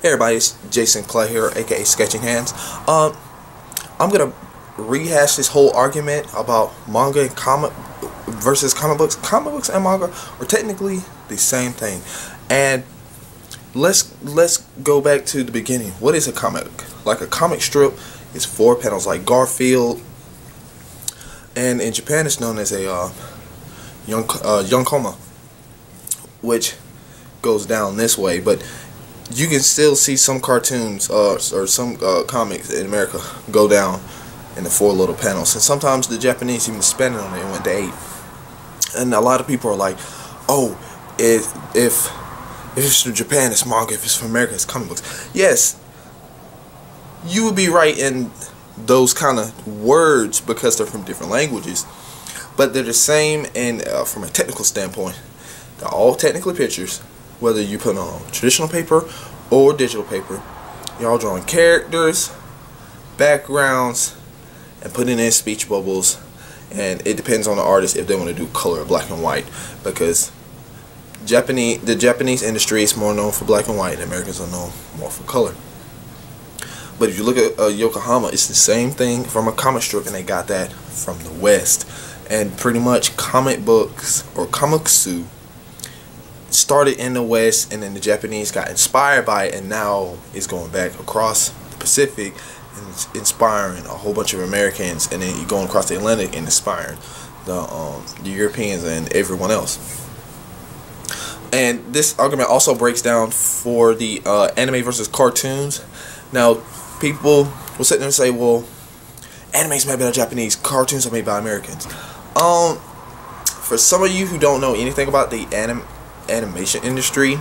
Hey everybody, it's Jason Clay here, aka Sketching Hands. Um, I'm gonna rehash this whole argument about manga and comic versus comic books. Comic books and manga are technically the same thing, and let's let's go back to the beginning. What is a comic? Like a comic strip is four panels, like Garfield, and in Japan it's known as a uh, young uh, yonkoma, which goes down this way, but you can still see some cartoons uh, or some uh, comics in America go down in the four little panels. And sometimes the Japanese even spend it on it and went to eight. And a lot of people are like, oh, if, if, if it's from Japan, it's manga. If it's from America, it's comic books. Yes, you would be right in those kind of words because they're from different languages. But they're the same and uh, from a technical standpoint. They're all technically pictures whether you put on traditional paper or digital paper. Y'all drawing characters, backgrounds, and putting in speech bubbles. And it depends on the artist if they want to do color black and white because Japanese the Japanese industry is more known for black and white and Americans are known more for color. But if you look at uh, yonkoma, it's the same thing from a comic strip and they got that from the West. And pretty much comic books or komatsu started in the West and then the Japanese got inspired by it and now it's going back across the Pacific and inspiring a whole bunch of Americans and then you going across the Atlantic and inspiring the, um, the Europeans and everyone else. And this argument also breaks down for the uh, anime versus cartoons. Now, people will sit there and say, well, animes made by Japanese, cartoons are made by Americans. Um, for some of you who don't know anything about the anime animation industry,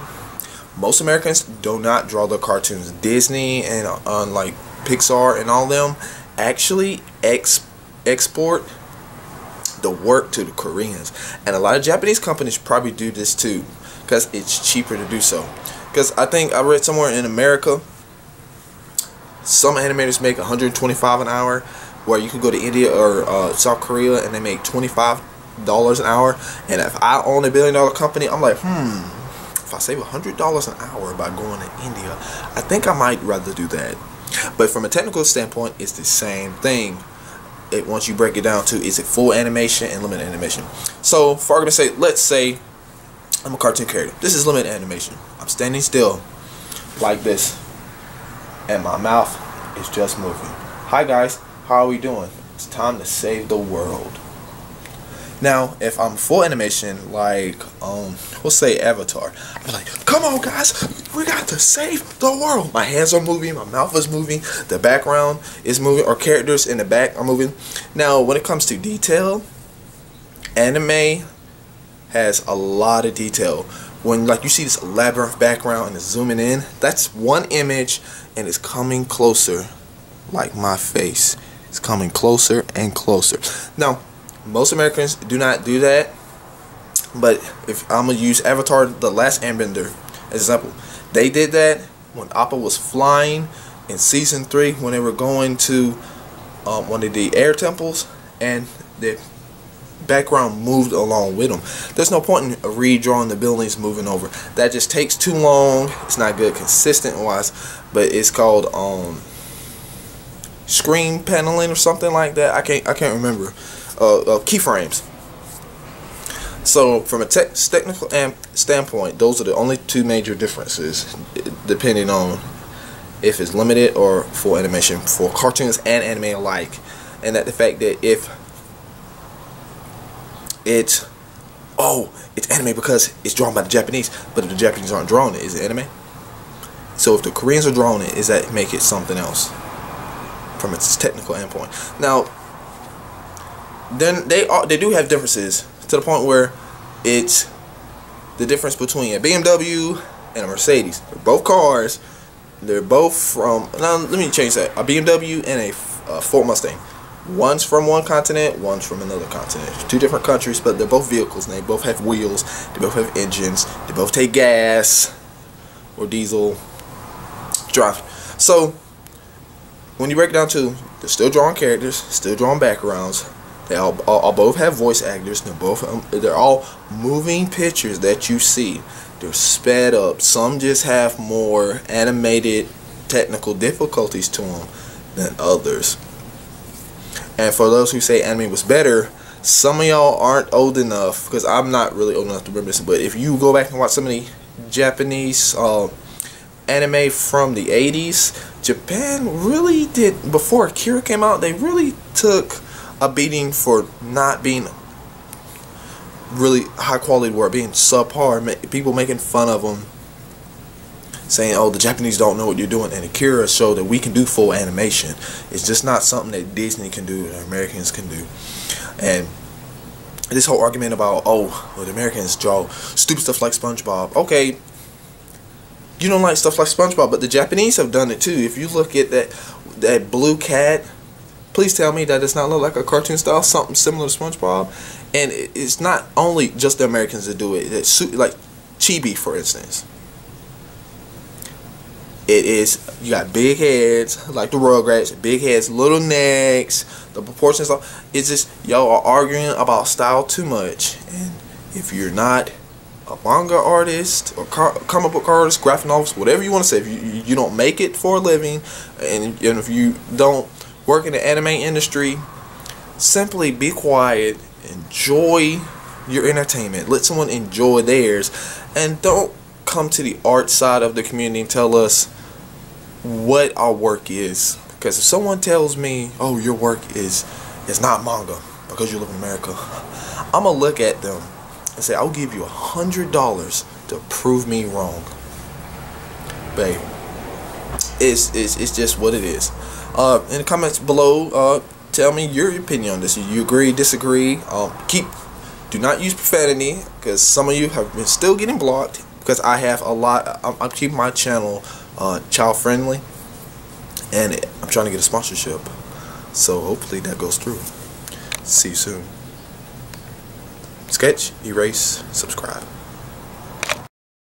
most Americans do not draw their cartoons. Disney and uh, like Pixar and all them actually ex export the work to the Koreans. And a lot of Japanese companies probably do this too because it's cheaper to do so. Because I think I read somewhere in America, some animators make 125 an hour, where you can go to India or uh, South Korea and they make 25 dollars an hour and if I own a billion dollar company I'm like hmm if I save a hundred dollars an hour by going to India I think I might rather do that. But from a technical standpoint it's the same thing. It once you break it down to is it full animation and limited animation? So for argument's sake let's say I'm a cartoon character. This is limited animation. I'm standing still like this and my mouth is just moving. Hi guys. How are we doing? It's time to save the world now, if I'm full animation, like, um, we'll say Avatar, I'm like, come on guys, we got to save the world. My hands are moving, my mouth is moving, the background is moving, or characters in the back are moving. Now, when it comes to detail, anime has a lot of detail. When, like, you see this labyrinth background and it's zooming in, that's one image and it's coming closer, like my face. It's coming closer and closer. Now, most Americans do not do that. But if I'm gonna use Avatar: The Last Airbender as example, they did that when Appa was flying in season three when they were going to um, one of the air temples and the background moved along with them. There's no point in redrawing the buildings moving over. That just takes too long. It's not good consistent wise, but it's called um screen paneling or something like that. I can't I can't remember uh, uh, keyframes. So from a te technical standpoint, those are the only two major differences, depending on if it's limited or full animation for cartoons and anime alike, and that the fact that if it's oh it's anime because it's drawn by the Japanese, but if the Japanese aren't drawing it, is it anime? So if the Koreans are drawing it, is that make it something else from its technical endpoint? Now then they are they do have differences to the point where it's the difference between a BMW and a Mercedes. They're both cars. They're both from. Now let me change that. A BMW and a, a Ford Mustang. One's from one continent, one's from another continent. Two different countries, but they're both vehicles and they both have wheels. They both have engines. They both take gas or diesel drive. So when you break it down to, they're still drawing characters, still drawing backgrounds, they all, all, all both have voice actors. They're both um, they're all moving pictures that you see. they're sped up. Some just have more animated technical difficulties to them than others. And for those who say anime was better, some of y'all aren't old enough because I'm not really old enough to remember this. But if you go back and watch some of the Japanese uh, anime from the 80s, Japan really did before Akira came out. They really took a beating for not being really high quality work, being subpar. People making fun of them saying, "Oh, the Japanese don't know what you're doing," and Akira showed that we can do full animation. It's just not something that Disney can do, that Americans can do, and this whole argument about, "Oh, well, the Americans draw stupid stuff like SpongeBob." Okay, you don't like stuff like SpongeBob, but the Japanese have done it too. If you look at that that blue cat, please tell me that it's not look like a cartoon style, something similar to SpongeBob. And it's not only just the Americans that do it. It's like Chibi, for instance it is you got big heads like the Rugrats, big heads, little necks, the proportions. It's just y'all are arguing about style too much, and if you're not a manga artist or comic book artist, graphic novelist, whatever you want to say, if you you don't make it for a living, and, and if you don't work in the anime industry, simply be quiet, enjoy your entertainment, let someone enjoy theirs, and don't come to the art side of the community and tell us what our work is. Because if someone tells me, oh, your work is is not manga because you live in America, I'm going to look at them and say, I'll give you a $100 to prove me wrong. Babe, it's, it's, it's just what it is. Uh, in the comments below, uh, tell me your opinion on this. You agree, disagree? Um, keep, do not use profanity because some of you have been still getting blocked because I have a lot. I'm, I'm keeping my channel uh, child friendly, and I'm trying to get a sponsorship. So hopefully that goes through. See you soon. Sketch, erase, subscribe.